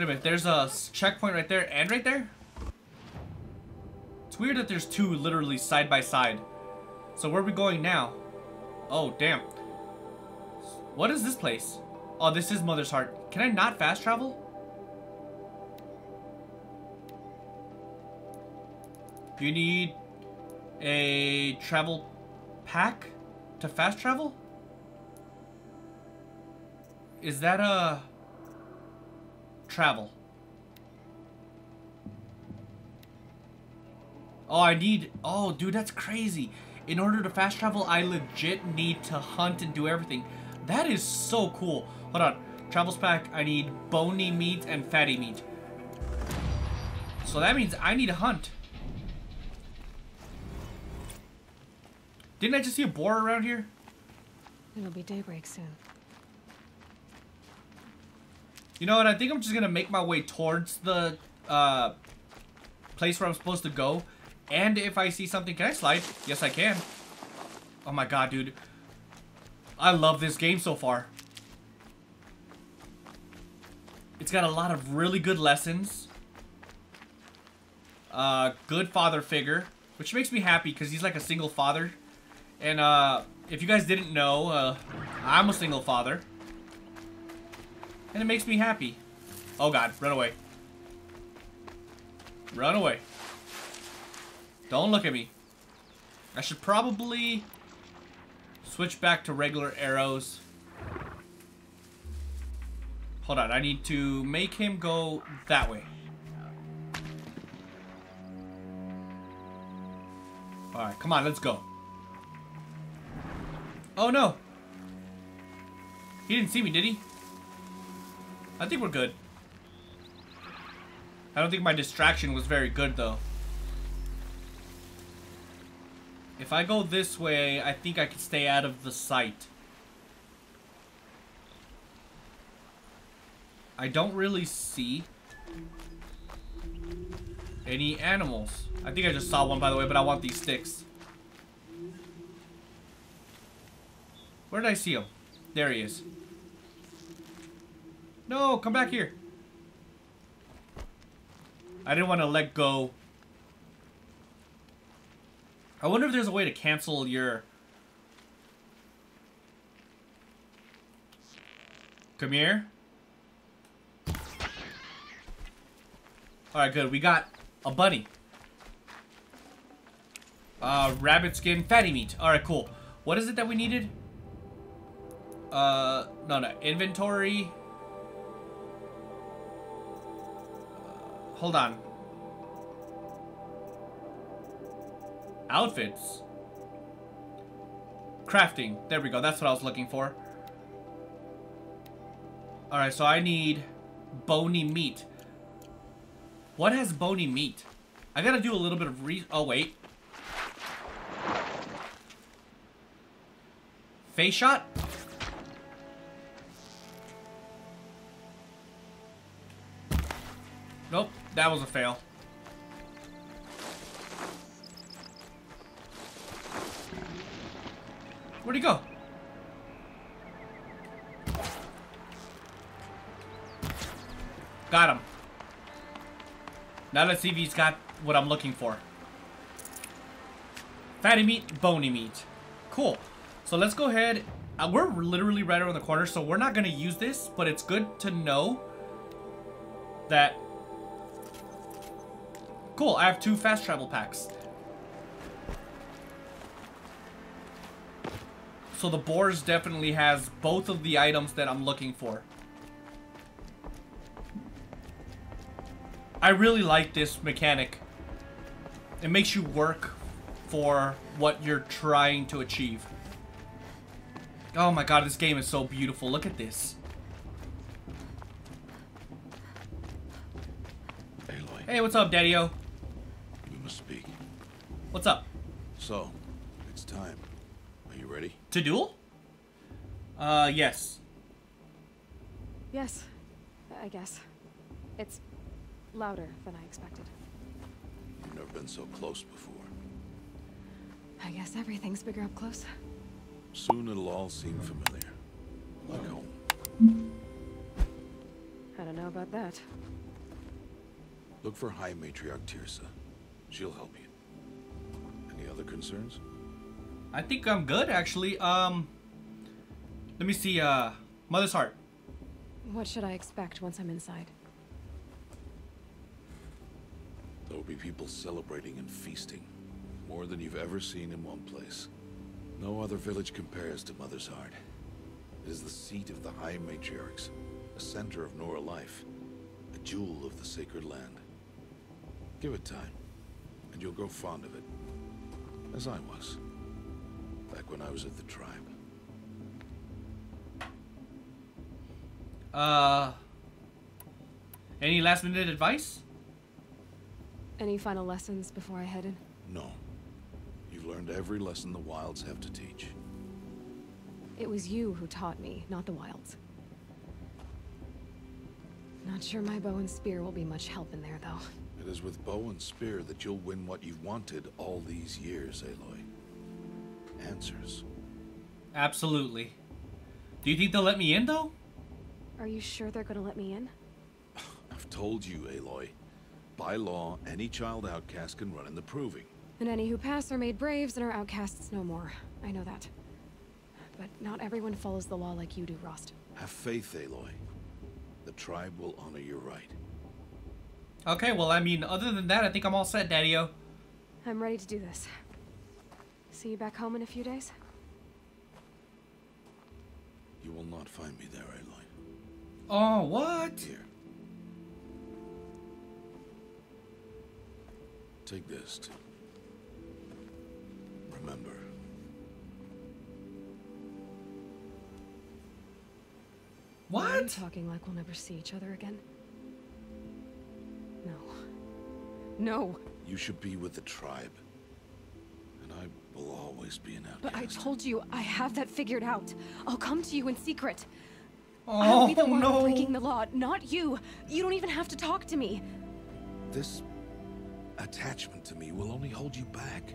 Wait a minute, there's a checkpoint right there and right there? It's weird that there's two literally side by side. So where are we going now? Oh, damn. What is this place? Oh, this is Mother's Heart. Can I not fast travel? You need a travel pack to fast travel? Is that a travel? Oh, I need. Oh, dude, that's crazy. In order to fast travel, I legit need to hunt and do everything. That is so cool. Hold on. Travels pack, I need bony meat and fatty meat. So that means I need to hunt. Didn't I just see a boar around here? It'll be daybreak soon. You know what? I think I'm just gonna make my way towards the uh, place where I'm supposed to go. And if I see something, can I slide? Yes, I can. Oh my god, dude. I love this game so far. It's got a lot of really good lessons. Uh, good father figure, which makes me happy because he's like a single father. And uh, if you guys didn't know, uh, I'm a single father. And it makes me happy. Oh god, run away. Run away. Don't look at me. I should probably switch back to regular arrows. Hold on, I need to make him go that way. Alright, come on, let's go. Oh no! He didn't see me, did he? I think we're good. I don't think my distraction was very good, though. If I go this way, I think I can stay out of the sight. I don't really see any animals. I think I just saw one, by the way, but I want these sticks. Where did I see him? There he is. No, come back here. I didn't want to let go. I wonder if there's a way to cancel your... Come here. Alright, good. We got a bunny. Uh, rabbit skin, fatty meat. Alright, cool. What is it that we needed? Uh, no, no. Inventory. Hold on. Outfits. Crafting. There we go. That's what I was looking for. Alright, so I need bony meat. What has bony meat? I gotta do a little bit of re- Oh, wait. Face shot? Nope, that was a fail. Where'd he go? Got him. Now let's see if he's got what I'm looking for. Fatty meat, bony meat. Cool. So let's go ahead. Uh, we're literally right around the corner, so we're not going to use this, but it's good to know that... Cool, I have two fast travel packs. So the Boars definitely has both of the items that I'm looking for. I really like this mechanic. It makes you work for what you're trying to achieve. Oh my god, this game is so beautiful. Look at this. Aloy, Hey, what's up, Daddy-O? We must speak. What's up? So, it's time. Are you ready? To duel? Uh, yes. Yes, I guess. It's louder than I expected. You've never been so close before. I guess everything's bigger up close. Soon it'll all seem familiar. Like home. I don't know about that? Look for High Matriarch Teersa. She'll help you. Any other concerns? I think I'm good actually. Um, let me see. Uh, Mother's Heart. What should I expect once I'm inside? There will be people celebrating and feasting. More than you've ever seen in one place. No other village compares to Mother's Heart. It is the seat of the High Matriarchs, a center of Nora life, a jewel of the sacred land. Give it time, and you'll grow fond of it. As I was, back when I was at the tribe. Uh, any last minute advice? Any final lessons before I head in? No. You've learned every lesson the Wilds have to teach. It was you who taught me, not the wilds. Not sure my bow and spear will be much help in there, though. It is with bow and spear that you'll win what you've wanted all these years, Aloy. Answers. Absolutely. Do you think they'll let me in though? Are you sure they're gonna let me in? I've told you, Aloy. By law, any child outcast can run in the proving. And any who pass are made braves and are outcasts no more. I know that. But not everyone follows the law like you do, Rost. Have faith, Aloy. The tribe will honor your right. Okay, well, I mean, other than that, I think I'm all set, Daddy-O. I'm ready to do this. See you back home in a few days? You will not find me there, Aloy. Oh, what? Here. Take this to remember. Are you What? talking like we'll never see each other again? No! You should be with the tribe. And I will always be an outcast. But I told you, I have that figured out. I'll come to you in secret. Oh, I'll be the one no. breaking the law, not you. You don't even have to talk to me. This attachment to me will only hold you back.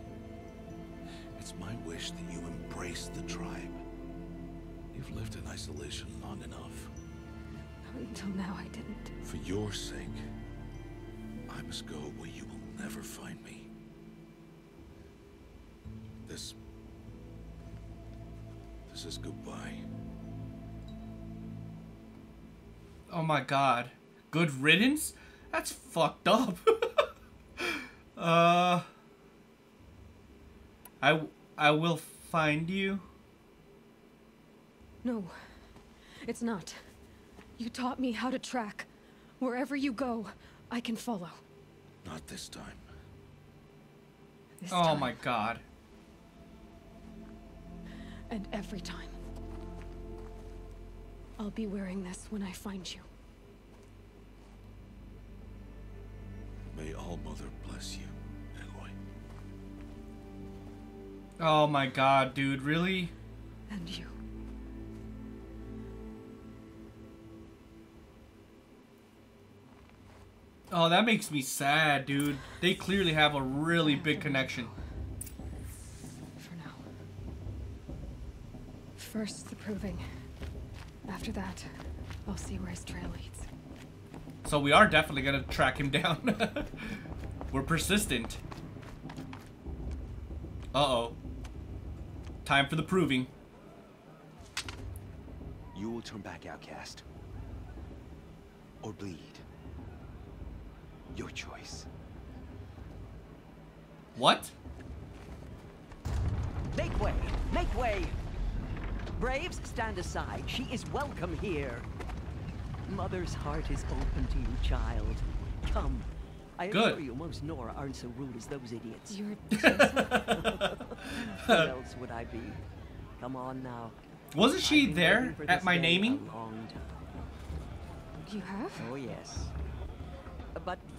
It's my wish that you embrace the tribe. You've lived in isolation long enough. Until now, I didn't. For your sake, I must go where you will never find me. This... This is goodbye. Oh my god. Good riddance? That's fucked up. uh... I, I will find you. No, it's not. You taught me how to track. Wherever you go, I can follow. Not this time. This Oh time, my god. And every time. I'll be wearing this when I find you. May All Mother bless you, Aloy. Oh my god, dude, really? And you. Oh, that makes me sad, dude. They clearly have a really big connection. For now. First, the proving. After that, I'll see where his trail leads. So we are definitely gonna track him down. We're persistent. Uh-oh. Time for the proving. You will turn back outcast. Or bleed. Your choice. What? Make way! Make way! Braves, stand aside. She is welcome here. Mother's heart is open to you, child. Come. I Good. assure you, most Nora aren't so rude as those idiots. You're Who else would I be? Come on now. Wasn't she there at my naming? A long time. You have? Oh, yes.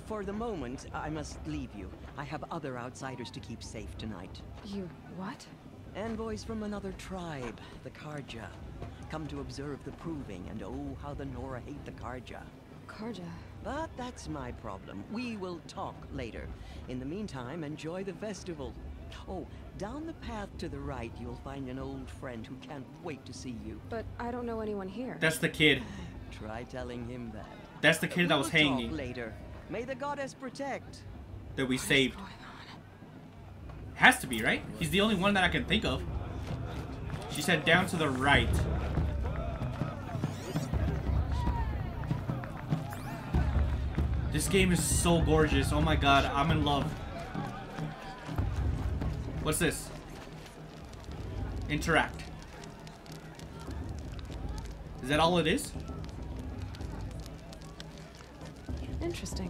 But for the moment, I must leave you. I have other outsiders to keep safe tonight. You what? Envoys from another tribe, the Carja. Come to observe the proving, and oh, how the Nora hate the Carja. Carja. But that's my problem. We will talk later. In the meantime, enjoy the festival. Oh, down the path to the right, you'll find an old friend who can't wait to see you. But I don't know anyone here. That's the kid. Try telling him that. That's the kid that was We'll talk hanging later. May the goddess protect. that we saved. Has to be, right? He's the only one that I can think of. She said down to the right. This game is so gorgeous. Oh my god, I'm in love. What's this? Interact. Is that all it is? Interesting.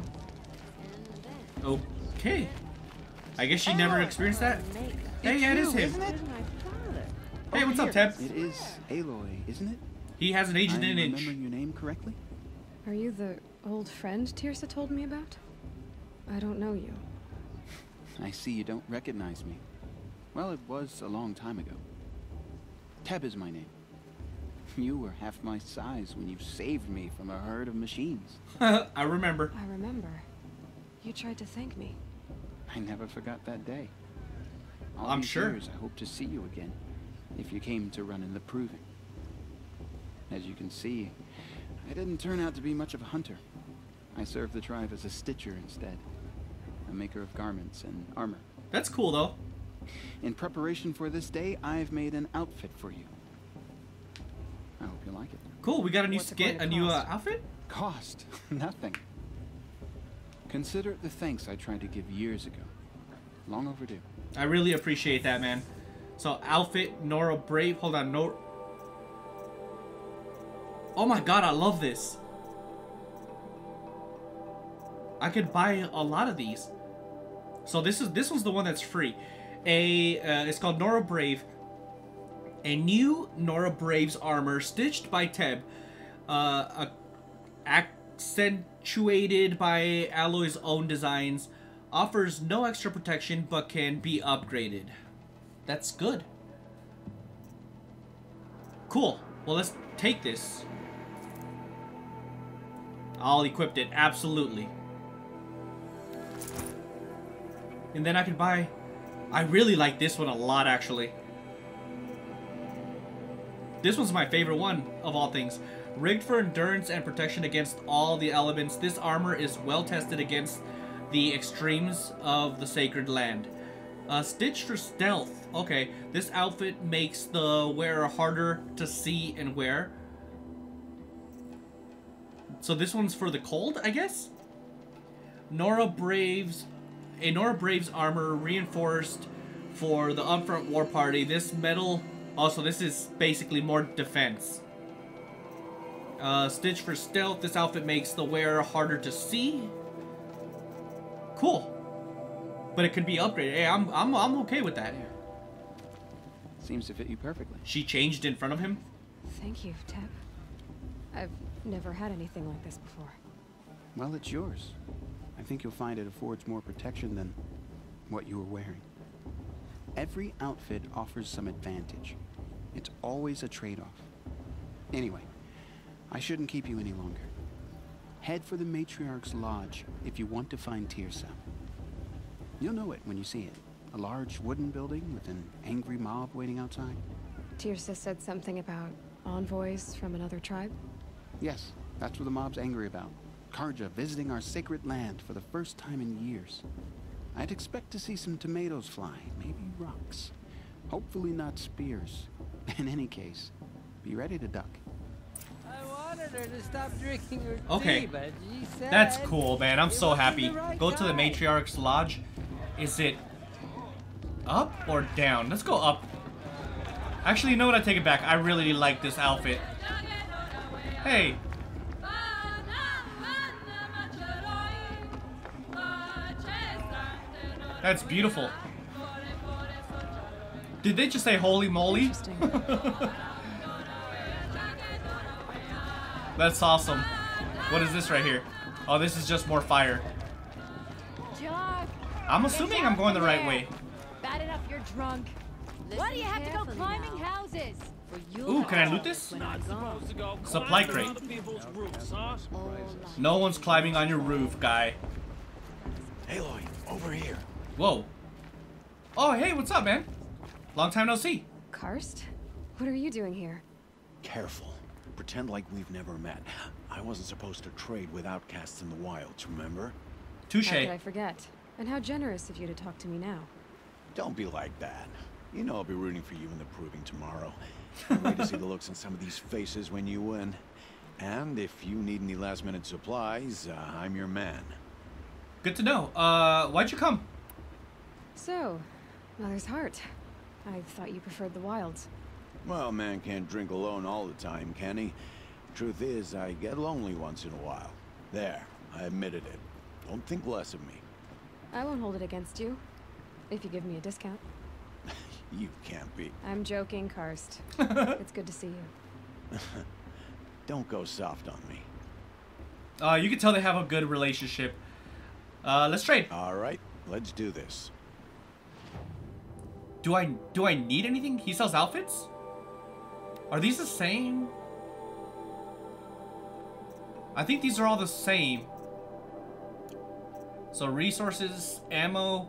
Okay. I guess she never oh, experienced that. Uh, hey, yeah, it is him. Hey, oh, what's up, Teb? It is Aloy, isn't it? He has an agent I in remember inch. your name correctly? Are you the old friend Teersa told me about? I don't know you. I see you don't recognize me. Well, it was a long time ago. Teb is my name. You were half my size when you saved me from a herd of machines. I remember. I remember. You tried to thank me. I never forgot that day. All I'm sure. Years, I hope to see you again, if you came to run in the proving. As you can see, I didn't turn out to be much of a hunter. I served the tribe as a stitcher instead, a maker of garments and armor. That's cool though. In preparation for this day, I've made an outfit for you. I hope you like it. Cool. We got a new What's skit, a to new uh, outfit. Cost? Nothing. Consider the thanks I tried to give years ago. Long overdue. I really appreciate that, man. So outfit Nora Brave. Hold on, Nora. Oh my god, I love this. I could buy a lot of these. So this is this one's the one that's free. A uh, it's called Nora Brave. A new Nora Brave's armor stitched by Teb, uh, accentuated by Aloy's own designs, offers no extra protection but can be upgraded. That's good. Cool. Well, let's take this. I'll equip it, absolutely. And then I can buy... I really like this one a lot, actually. This one's my favorite one of all things. Rigged for endurance and protection against all the elements, this armor is well tested against the extremes of the sacred land. Uh, stitched for stealth. Okay, this outfit makes the wearer harder to see and wear. So this one's for the cold, I guess? Nora Braves... A Nora Braves armor reinforced for the upfront war party. This metal... Also, this is basically more defense. Uh, Stitch for stealth. This outfit makes the wearer harder to see. Cool. But it could be upgraded. Hey, I'm, I'm, I'm okay with that. Seems to fit you perfectly. She changed in front of him. Thank you, Teb. I've never had anything like this before. Well, it's yours. I think you'll find it affords more protection than what you were wearing. Every outfit offers some advantage. It's always a trade-off. Anyway, I shouldn't keep you any longer. Head for the Matriarch's Lodge if you want to find Teersa. You'll know it when you see it. A large wooden building with an angry mob waiting outside. Teersa said something about envoys from another tribe. Yes, that's what the mob's angry about. Carja visiting our sacred land for the first time in years. I'd expect to see some tomatoes fly, maybe rocks. Hopefully not spears. In any case, be ready to duck. I wanted her to stop drinking her Okay. tea, but she said That's cool, man. I'm so happy. right Go to the. Matriarch's Lodge. Is it up or down? Let's go up. Actually, you know what? I take it back. I really like this outfit. Hey, that's beautiful. Did they just say holy moly? That's awesome. What is this right here? Oh, this is just more fire. I'm assuming I'm going the right way. bad enough you're drunk. Why do you have to go climbing houses? Ooh, can I loot this? Supply crate. No one's climbing on your roof, guy. Aloy, over here. Whoa. Oh, hey, what's up, man? Long time no see. Karst? What are you doing here? Careful. Pretend like we've never met. I I wasn't supposed to trade with outcasts in the wilds, remember? Touche. How could I forget? And how generous of you to talk to me now. Don't be like that. You know I'll be rooting for you in the proving tomorrow. Can't wait to see the looks on some of these faces when you win. And if you need any last-minute supplies, uh, I'm your man. Good to know. Uh, why'd you come? So, Mother's Heart. I thought you preferred the wilds. Well, man can't drink alone all the time, can he? Truth is, I get lonely once in a while. There, I admitted it. Don't think less of me. I won't hold it against you. If you give me a discount. You can't be. I'm joking, Karst. it's good to see you. Don't go soft on me. Uh, you can tell they have a good relationship. Uh, let's trade. All right, let's do this. Do I do I need anything? He sells outfits? Are these the same? I think these are all the same. So resources, ammo.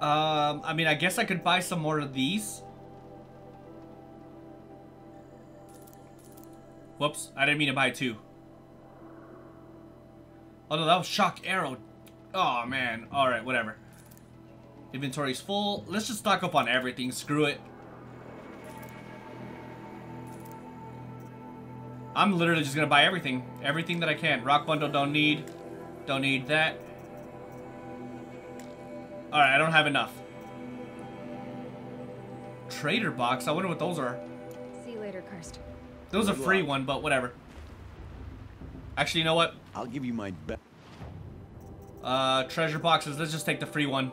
Um, I mean, I guess I could buy some more of these. Whoops, I didn't mean to buy two. Oh no, that was shock arrow. Oh man, alright, whatever. Inventory's full. Let's just stock up on everything. Screw it. I'm literally just gonna buy everything. Everything that I can. Rock bundle don't need. Don't need that. Alright, I don't have enough. Trader box. I wonder what those are. See you later, Karst. Those was a free luck. one, but whatever. Actually, you know what? I'll give you my best. Uh, treasure boxes. Let's just take the free one.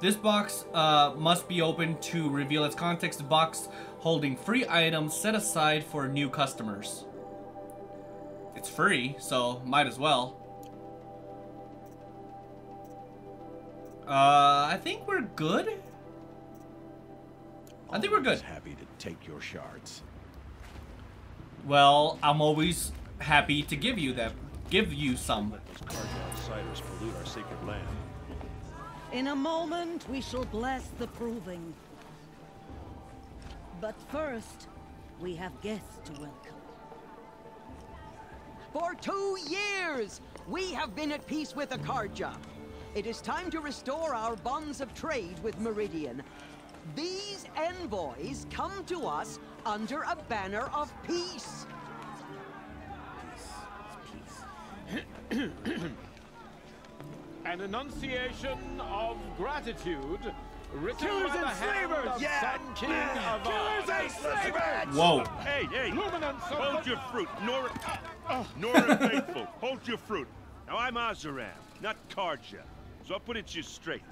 This box uh, must be opened to reveal its contents. Box holding free items set aside for new customers. It's free, so might as well. Uh, I think we're good. I think we're good. Always Happy to take your shards. Well, I'm always happy to give you them. Give you some. Let those Carja outsiders pollute our sacred land. In a moment, we shall bless the proving. But first, we have guests to welcome. For two years, we have been at peace with Akarja. It is time to restore our bonds of trade with Meridian. These envoys come to us under a banner of peace. An enunciation of gratitude written Killers by the and hand slavers! of Yeah! Sun King of Killers and slavers! Whoa. Hey, hey! Luminance Hold your fruit, Nora. Oh. Nora Faithful, hold your fruit. Now I'm Oseram, not Carja, so I'll put it to you straight.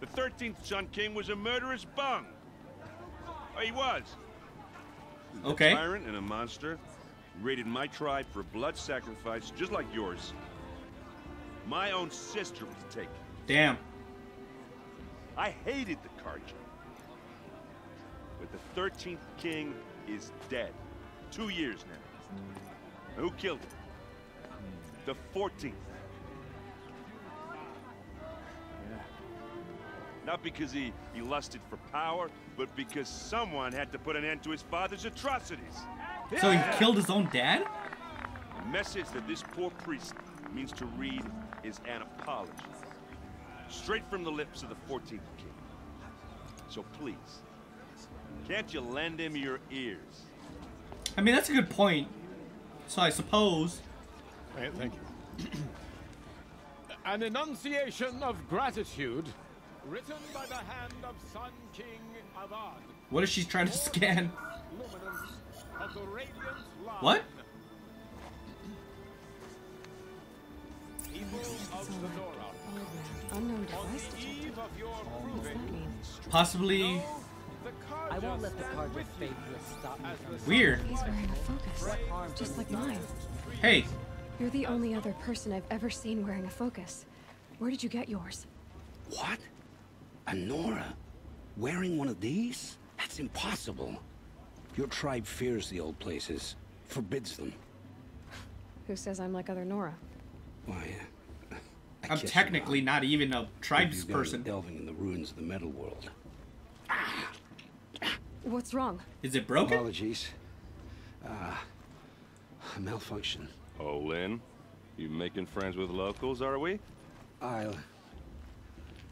The 13th Sun King was a murderous bung. Oh, he was. Okay. A tyrant and a monster. Raided my tribe for blood sacrifice, just like yours. My own sister was taken. Damn. I hated the Carja. But the 13th king is dead. Two years now. Who killed him? The 14th. Not because he, he lusted for power, but because someone had to put an end to his father's atrocities. So he killed his own dad? The message that this poor priest means to read is an apology. Straight from the lips of the 14th king. So please, can't you lend him your ears? I mean, that's a good point. So I suppose. Hey, thank you. An enunciation of gratitude written by the hand of Sun King Avad. What is she trying to scan? Luminance of the radiant line. What? Unknown device the detected. eve of your What does proving, that mean? Possibly I won't let the stand Carja with you faithless stop me from weird. He's wearing a focus. Just like mine. Hey, You're the only other person I've ever seen wearing a focus. Where did you get yours? What? A Nora? Wearing one of these? That's impossible. Your tribe fears the old places, forbids them. Who says I'm like other Nora? Why, uh, I I'm technically not even a Maybe tribes person. delving in the ruins of the metal world. What's wrong? Is it broken? Apologies. Uh, a malfunction. Oh, Lynn, you making friends with locals, are we? I'll...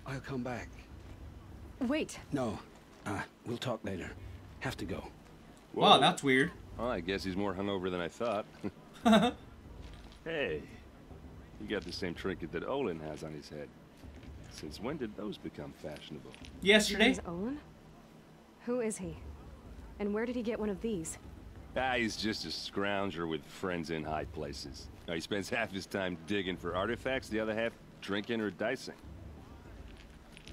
I'll come back. Wait. No. Uh, we'll talk later. Have to go. Wow, that's weird. Well, I guess he's more hungover than I thought. hey, you got the same trinket that Olin has on his head. Since when did those become fashionable? Yesterday. Name's Olin? Who is he? And where did he get one of these? Ah, he's just a scrounger with friends in high places. Now, he spends half his time digging for artifacts, the other half drinking or dicing.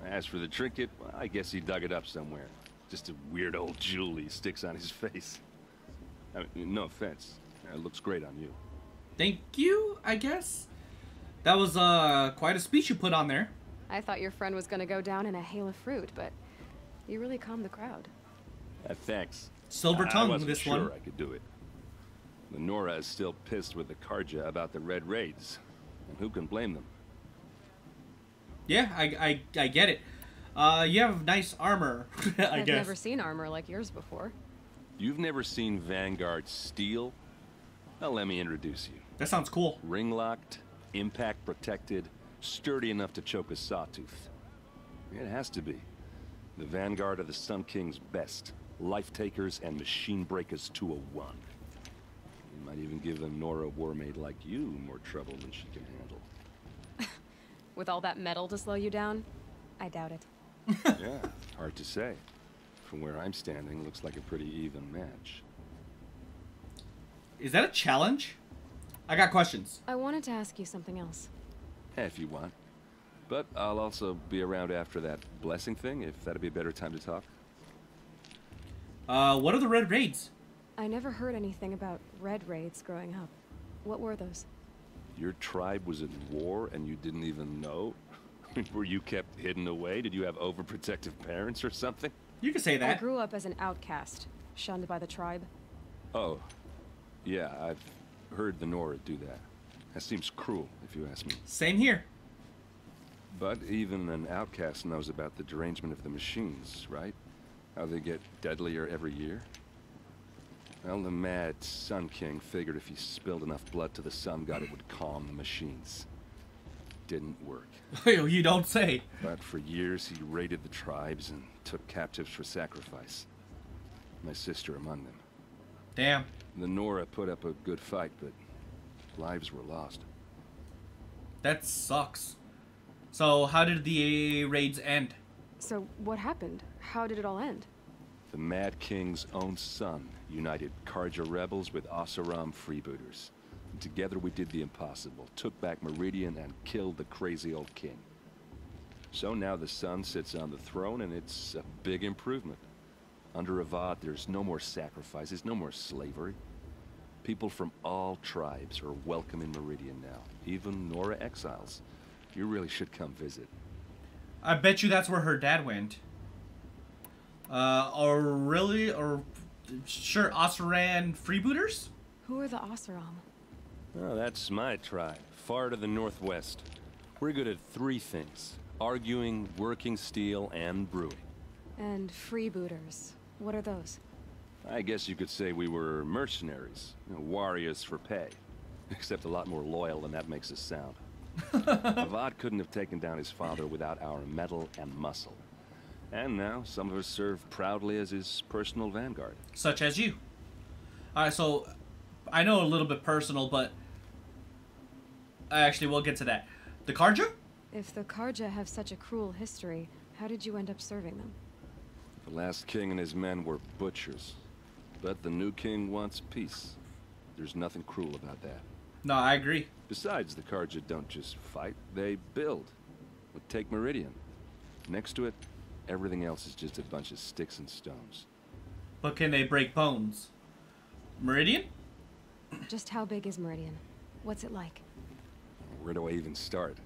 As for the trinket, well, I guess he dug it up somewhere. Just a weird old jewel he sticks on his face. I mean, no offense. It looks great on you. Thank you, I guess. That was uh quite a speech you put on there. I thought your friend was gonna go down in a hail of fruit, but you really calmed the crowd. Uh, thanks. Silver I- tongue, I wasn't this sure one. I could do it. The Nora is still pissed with the Carja about the Red Raids. And who can blame them? Yeah, I I, I get it. Uh, you have nice armor, I I've guess. never seen armor like yours before. You've never seen Vanguard steel? Well, let me introduce you. That sounds cool. Ring locked, impact protected, sturdy enough to choke a sawtooth. It has to be. The Vanguard of the Sun King's best. Life takers and machine breakers to a one. You might even give the Nora Warmaid like you more trouble than she can handle. With all that metal to slow you down? I doubt it. yeah, hard to say. From where I'm standing, looks like a pretty even match. Is that a challenge? I got questions. I wanted to ask you something else. If you want. But I'll also be around after that blessing thing, if that'd be a better time to talk. Uh, what are the red raids? I never heard anything about red raids growing up. What were those? Your tribe was at war and you didn't even know? Were you kept hidden away? Did you have overprotective parents or something? You can say that. I that. grew up as an outcast, shunned by the tribe. Oh, yeah, I've heard the Nora do that. That seems cruel, if you ask me. Same here. But even an outcast knows about the derangement of the machines, right? How they get deadlier every year? Well, the mad Sun King figured if he spilled enough blood to the Sun God, it would calm the machines. Didn't work. you don't say. But for years, he raided the tribes and took captives for sacrifice. My sister among them. Damn. The Nora put up a good fight, but lives were lost. That sucks. So, how did the raids end? So, what happened? How did it all end? The Mad King's own son united Carja rebels with Oseram freebooters. And together we did the impossible, took back Meridian and killed the crazy old king. So now the son sits on the throne and it's a big improvement. Under Avad, there's no more sacrifices, no more slavery. People from all tribes are welcome in Meridian now, even Nora exiles. You really should come visit. I bet you that's where her dad went. Uh, or really, or sure, Oseram freebooters? Who are the Oseram? Oh, that's my tribe, far to the northwest. We're good at three things. Arguing, working steel, and brewing. And freebooters. What are those? I guess you could say we were mercenaries. you know, warriors for pay. Except a lot more loyal than that makes us sound. Avad couldn't have taken down his father without our metal and muscle. And now, some of us serve proudly as his personal vanguard. Such as you. Alright, so I know a little bit personal, but I actually, we'll get to that. The Carja? If the Carja have such a cruel history, how did you end up serving them? The last king and his men were butchers. But the new king wants peace. There's nothing cruel about that. No, I agree. Besides, the Carja don't just fight, they build. But take Meridian. Next to it, everything else is just a bunch of sticks and stones. But can they break bones? Meridian? Just how big is Meridian? What's it like? Where do I even start?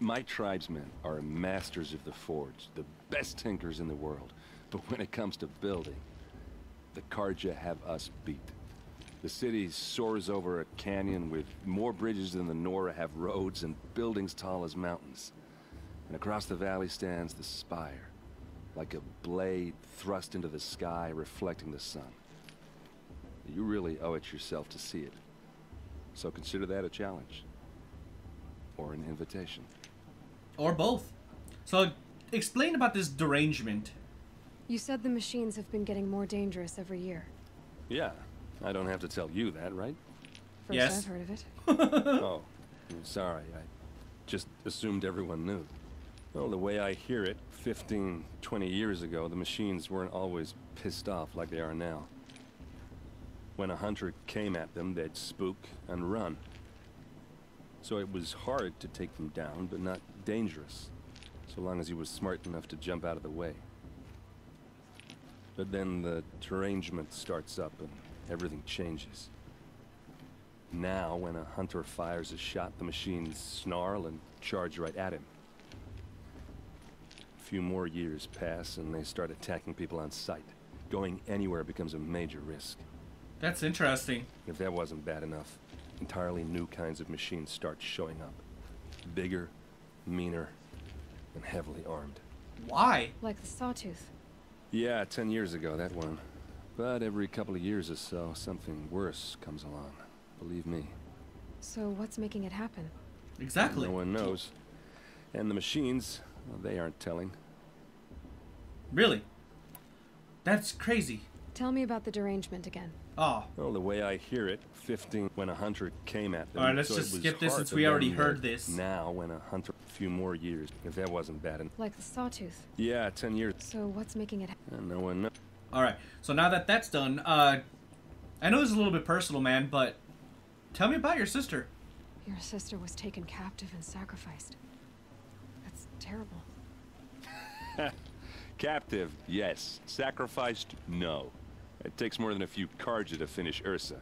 My tribesmen are masters of the forge, the best tinkers in the world. But when it comes to building, the Carja have us beat. The city soars over a canyon with more bridges than the Nora have roads and buildings tall as mountains. And across the valley stands the spire, like a blade thrust into the sky reflecting the sun. You really owe it yourself to see it. So consider that a challenge. Or an invitation. Or both. So, explain about this derangement. You said the machines have been getting more dangerous every year. Yeah, I don't have to tell you that, right? First Yes. I've heard of it. oh, I'm sorry. I just assumed everyone knew. Well, the way I hear it, 15, 20 years ago, the machines weren't always pissed off like they are now. When a hunter came at them, they'd spook and run. So it was hard to take them down, but not dangerous, so long as he was smart enough to jump out of the way. But then the derangement starts up and everything changes. Now, when a hunter fires a shot, the machines snarl and charge right at him. A few more years pass and they start attacking people on sight. Going anywhere becomes a major risk. That's interesting. If that wasn't bad enough, entirely new kinds of machines start showing up. Bigger, meaner, and heavily armed. Why? Like the sawtooth. Yeah, ten years ago, that one. But every couple of years or so, something worse comes along. Believe me. So what's making it happen? Exactly. No one knows. And the machines, well, they aren't telling. Really? That's crazy. Tell me about the derangement again. Oh. Well, the way I hear it, 15 when a hunter came at them. Alright, let's so just skip this since we already heard this. Now, when a hunter, a few more years, if that wasn't bad enough. Like the sawtooth. Yeah, 10 years. So what's making it happen? No one knows. Alright, so now that that's done, uh, I know this is a little bit personal, man, but tell me about your sister. Your sister was taken captive and sacrificed. That's terrible. Captive, yes. Sacrificed, no. It takes more than a few Carja to finish Ersa.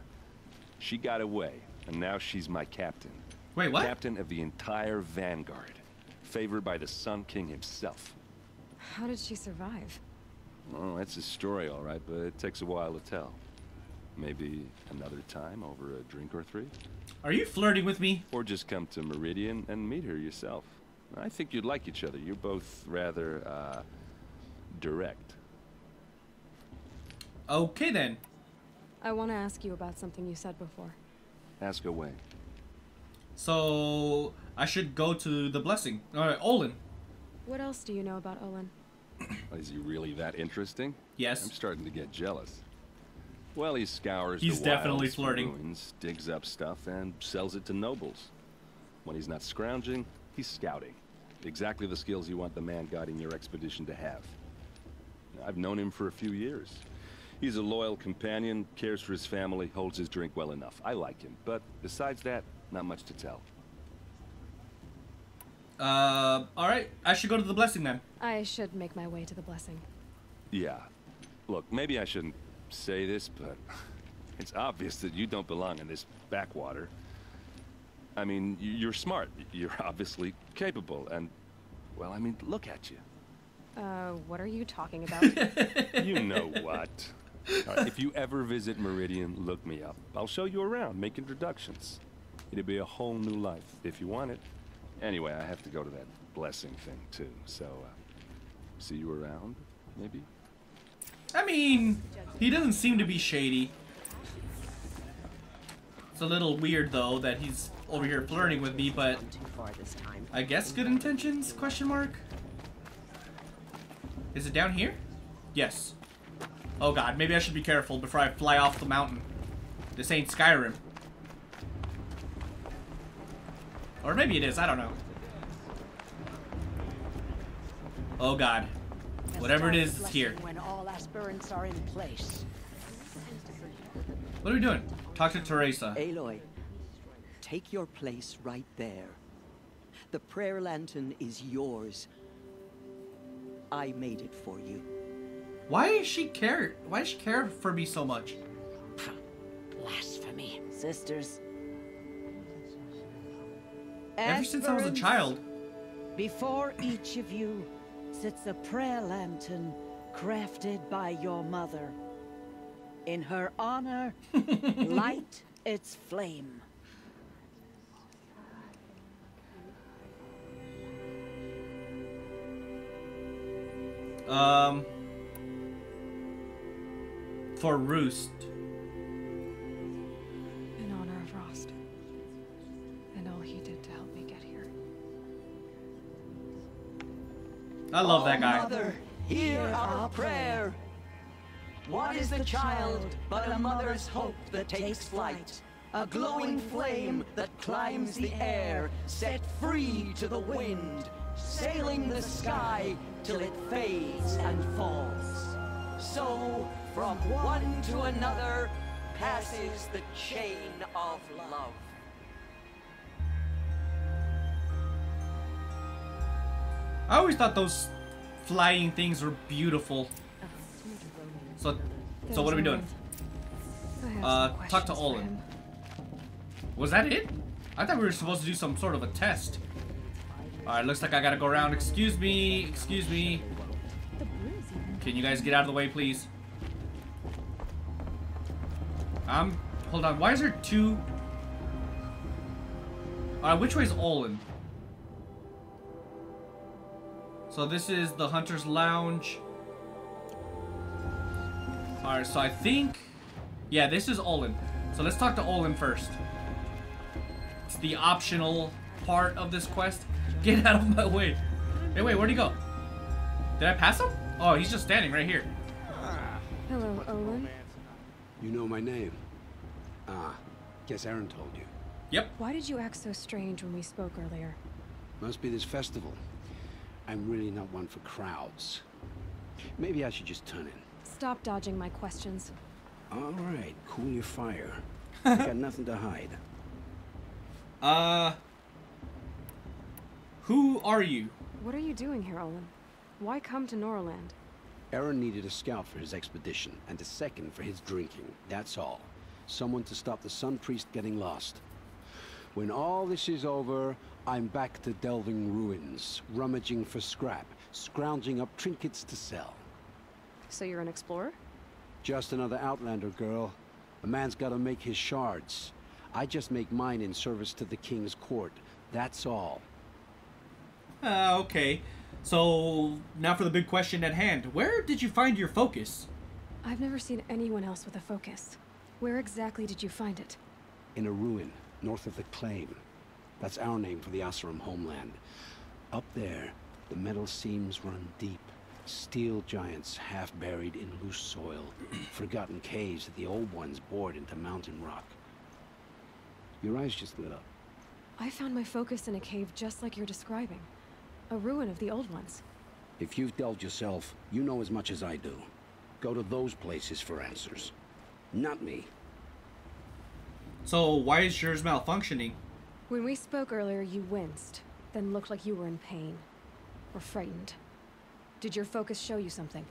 She got away, and now she's my captain. Wait, what? Captain of the entire Vanguard. Favored by the Sun King himself. How did she survive? Oh, that's a story, all right, but it takes a while to tell. Maybe another time over a drink or three? Are you flirting with me? Or just come to Meridian and meet her yourself. I think you'd like each other. You're both rather, uh, direct. Okay then. I want to ask you about something you said before. Ask away. So I should go to the blessing. Alright, Olin. What else do you know about Olin? Is he really that interesting? Yes. I'm starting to get jealous. Well, he scours He's the definitely wilds for flirting. ruins, digs up stuff, and sells it to nobles. When he's not scrounging, he's scouting. Exactly the skills you want the man guiding your expedition to have. I've known him for a few years. He's a loyal companion, cares for his family, holds his drink well enough. I like him, but besides that, not much to tell. Uh, alright. I should go to the blessing then. I should make my way to the blessing. Yeah. Look, maybe I shouldn't say this, but it's obvious that you don't belong in this backwater. I mean, you're smart. You're obviously capable, and, well, I mean, look at you. Uh, what are you talking about? You know what. If you ever visit Meridian, look me up. I'll show you around, make introductions. It'll be a whole new life, if you want it. Anyway, I have to go to that blessing thing, too, so, uh, see you around, maybe? I mean, he doesn't seem to be shady. It's a little weird though that he's over here flirting with me, but I guess good intentions? Question mark. Is it down here? Yes. Oh god, maybe I should be careful before I fly off the mountain. This ain't Skyrim. Or maybe it is, I don't know. Oh god. Whatever it is, it's here. When all aspirants are in place. What are we doing? Talk to Teresa. Aloy, take your place right there. The prayer lantern is yours. I made it for you. Why does she care? Why does she care for me so much? Blasphemy. Sisters. Ever since I was a child. Before each of you sits a prayer lantern crafted by your mother. In her honor, light its flame. Um, for Rost. In honor of Rost. And all he did to help me get here. I love oh, that guy. Mother, hear our prayer. What is the child but a mother's hope that takes flight? A glowing flame that climbs the air, set free to the wind, sailing the sky till it fades and falls. So from one to another, passes the chain of love. I always thought those flying things were beautiful. So, so what are we doing? Uh, talk to Olin. Was that it? I thought we were supposed to do some sort of a test. Alright, looks like I gotta go around. Excuse me, excuse me. Can you guys get out of the way, please? Um, hold on. Why is there two? Alright, which way is Olin? So this is the Hunter's Lounge. Alright, so I think... Yeah, this is Olin. So let's talk to Olin first. It's the optional part of this quest. Get out of my way. Hey, wait, where'd he go? Did I pass him? Oh, he's just standing right here. Hello, Olin. You know my name? Ah, guess Erend told you. Yep. Why did you act so strange when we spoke earlier? Must be this festival. I'm really not one for crowds. Maybe I should just turn in. Stop dodging my questions. All right, cool your fire. I got nothing to hide. Uh... Who are you? What are you doing here, Olin? Why come to Norland? Erend needed a scout for his expedition, and a second for his drinking. That's all. Someone to stop the Sun Priest getting lost. When all this is over, I'm back to delving ruins, rummaging for scrap, scrounging up trinkets to sell. So you're an explorer? Just another Outlander girl. A man's gotta make his shards. I just make mine in service to the King's court. That's all. Uh, okay. So, now for the big question at hand. Where did you find your focus? I've never seen anyone else with a focus. Where exactly did you find it? In a ruin, north of the Claim. That's our name for the Oseram homeland. Up there, the metal seams run deep. Steel giants half buried in loose soil. Forgotten caves that the old ones bored into mountain rock. Your eyes just lit up. I found my focus in a cave just like you're describing. A ruin of the old ones. If you've delved yourself, you know as much as I do. Go to those places for answers. Not me. So, why is yours malfunctioning? When we spoke earlier, you winced, then looked like you were in pain. Or frightened. Did your focus show you something?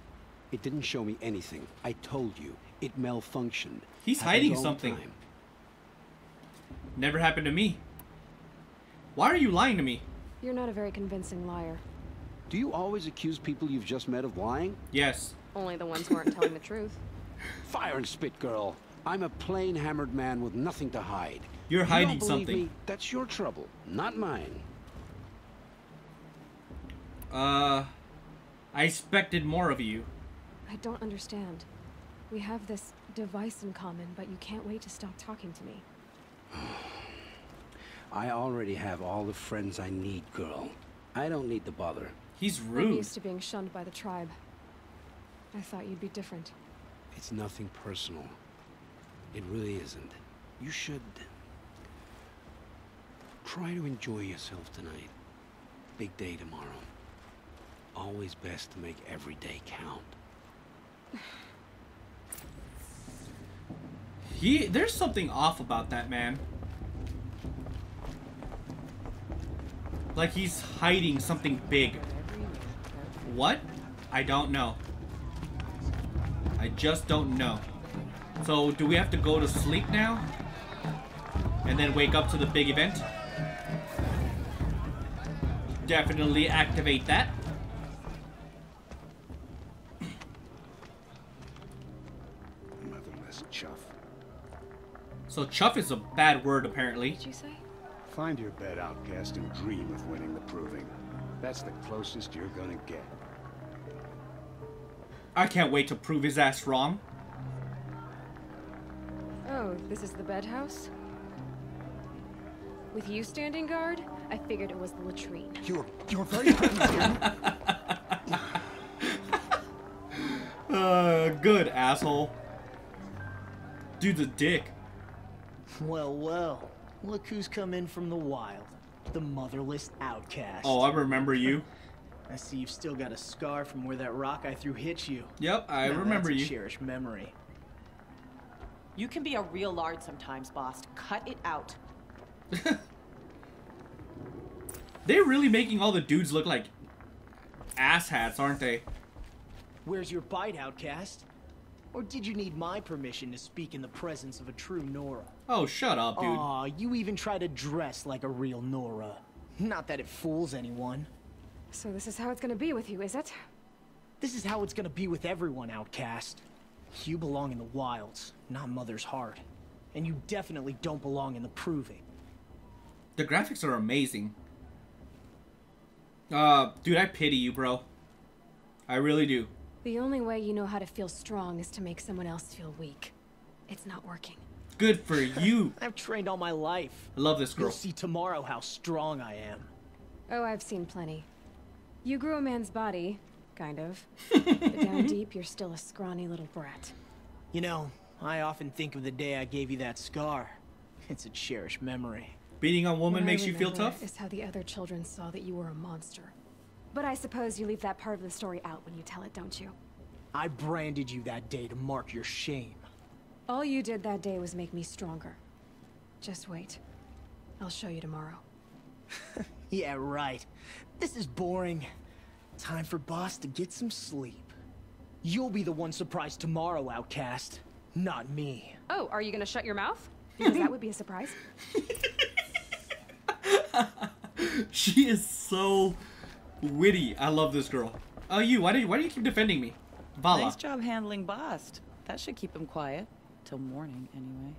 It didn't show me anything. I told you. It malfunctioned. He's hiding something. time. Never happened to me. Why are you lying to me? You're not a very convincing liar. Do you always accuse people you've just met of lying? Yes. Only the ones who aren't telling the truth. Fire and spit, girl. I'm a plain hammered man with nothing to hide. You're You hiding don't believe something. Me? That's your trouble, not mine. Uh, I expected more of you. I don't understand. We have this device in common, but you can't wait to stop talking to me. I already have all the friends I need, girl. I don't need the bother. He's rude. I'm used to being shunned by the tribe. I thought you'd be different. It's nothing personal. It really isn't. You should try to enjoy yourself tonight. Big day tomorrow. Always best to make every day count. He, there's something off about that man. Like he's hiding something big. What? I don't know. I just don't know. So, do we have to go to sleep now? And then wake up to the big event? Definitely activate that. Motherless chuff. So, chuff is a bad word, apparently. Did you say? Find your bed, outcast, and dream of winning the proving. That's the closest you're gonna get. I can't wait to prove his ass wrong. Oh, this is the bed house? With you standing guard, I figured it was the latrine. You're you're very uh, good asshole. Dude's a dick. Well, well. Look who's come in from the wild. The motherless outcast. Oh, I remember you. I see you've still got a scar from where that rock I threw hit you. Yep, I Now remember that's a you. cherished memory. You can be a real lard sometimes, Bast. Cut it out. They're really making all the dudes look like asshats, aren't they? Where's your bite, outcast? Or did you need my permission to speak in the presence of a true Nora? Oh, shut up, dude. Aw, you even try to dress like a real Nora. Not that it fools anyone. So this is how it's gonna be with you, is it? This is how it's gonna be with everyone, outcast. You belong in the wilds, not Mother's Heart. And you definitely don't belong in the Proving. The graphics are amazing. Uh, dude, I pity you, bro. I really do. The only way you know how to feel strong is to make someone else feel weak. It's not working. Good for you. I've trained all my life. I love this girl. You'll see tomorrow how strong I am. Oh, I've seen plenty. You grew a man's body, kind of. but down deep, you're still a scrawny little brat. You know, I often think of the day I gave you that scar. It's a cherished memory. Beating a woman What makes you feel tough? Is how the other children saw that you were a monster. But I suppose you leave that part of the story out when you tell it, don't you? I branded you that day to mark your shame. All you did that day was make me stronger. Just wait. I'll show you tomorrow. Yeah, right. This is boring. Time for Bast to get some sleep. You'll be the one surprised tomorrow, Outcast. Not me. Oh, are you gonna shut your mouth? Because that would be a surprise. She is so witty. I love this girl. Oh, you. Why do you? Why do you keep defending me, Vala? Nice job handling Bast. That should keep him quiet. Till morning, anyway.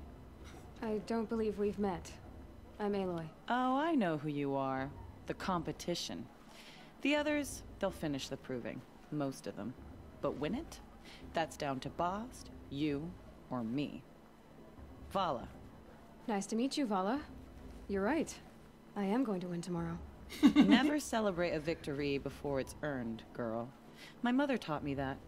I don't believe we've met. I'm Aloy. Oh, I know who you are. The competition. The others, they'll finish the proving. Most of them. But win it? That's down to Bast, you, or me. Vala. Nice to meet you, Vala. You're right. I am going to win tomorrow. Never celebrate a victory before it's earned, girl. My mother taught me that.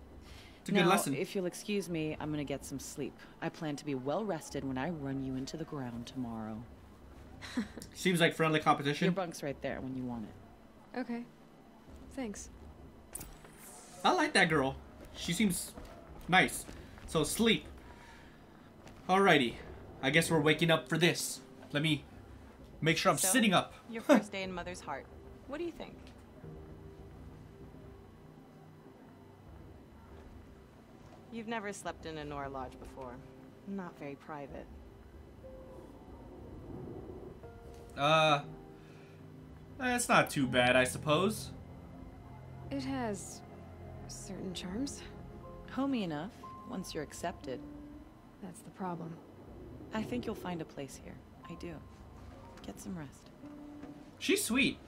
It's a good lesson. if you'll excuse me, I'm gonna get some sleep. I plan to be well rested when I run you into the ground tomorrow. Seems like friendly competition. Your bunk's right there when you want it. Okay. Thanks. I like that girl. She seems nice. So sleep. Alrighty. I guess we're waking up for this. Let me make sure I'm So, sitting up. Your first day in Mother's Heart. What do you think? You've never slept in a Nora Lodge before. Not very private. Uh, it's not too bad, I suppose. It has certain charms. Homey enough, once you're accepted. That's the problem. I think you'll find a place here. I do. Get some rest. She's sweet.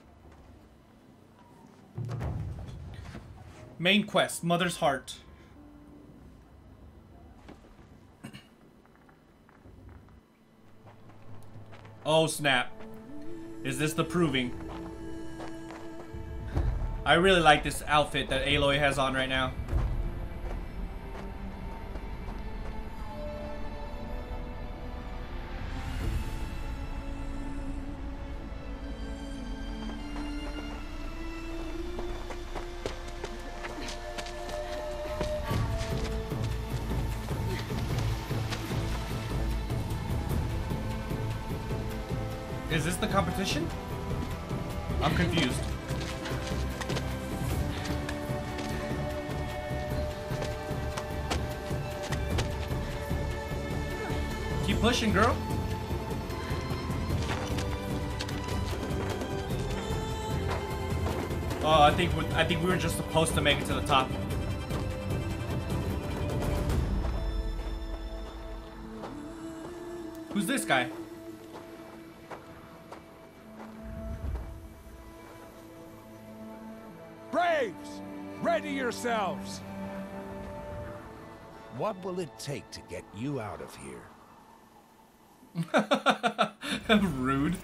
Main quest, Mother's Heart. Oh snap. Is this the proving? I really like this outfit that Aloy has on right now. Is this the competition? I'm confused. Keep pushing, girl. Oh, I think we, I think we were just supposed to make it to the top. What will it take to get you out of here? Rude.